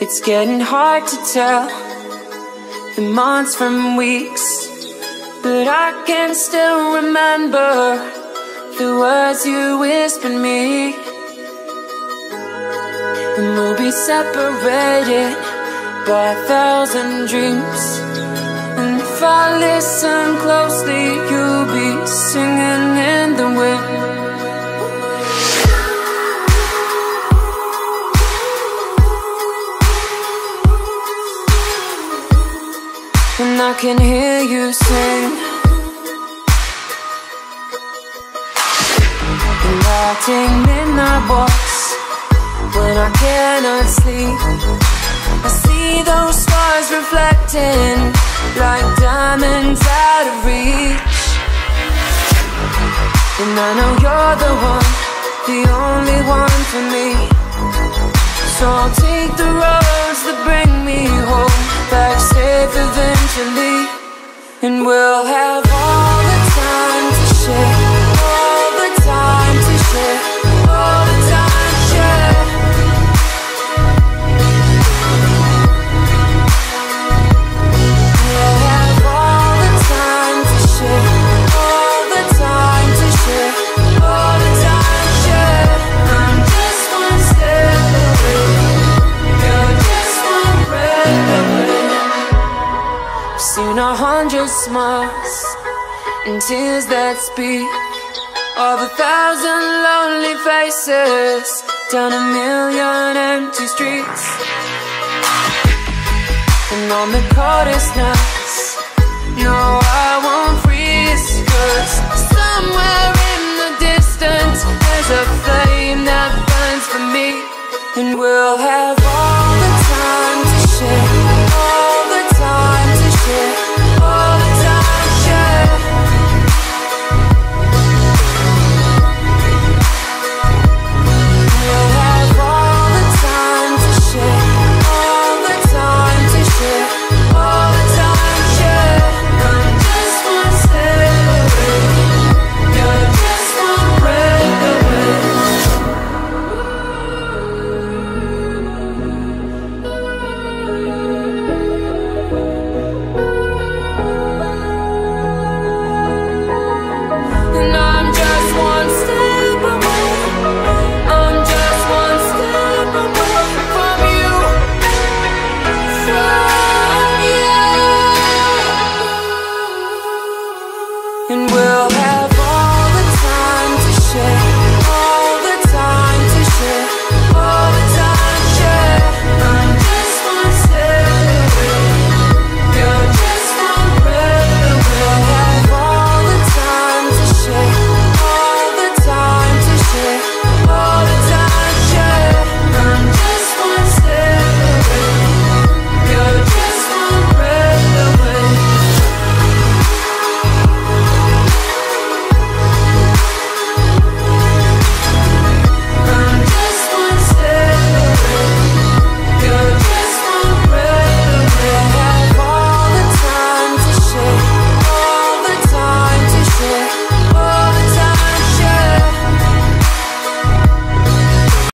It's getting hard to tell the months from weeks, but I can still remember the words you whispered me. And we'll be separated by a thousand dreams. And if I listen closely, you'll be singing can hear you sing. And I take midnight walks When I cannot sleep. I see those stars reflecting Like diamonds out of reach. And I know you're the one The only one for me. So I'll take the roads We'll have smiles and tears that speak of a thousand lonely faces down a million empty streets. And on the coldest nights, no, I won't freeze. Cause somewhere in the distance, there's a flame that burns for me. And we'll have all